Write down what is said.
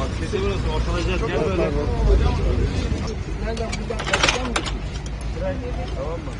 Bak sesi burası ortalayacağız. Gel böyle. Nereden buradan kaçtan mı? Tamam mı?